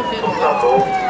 resolver o problema.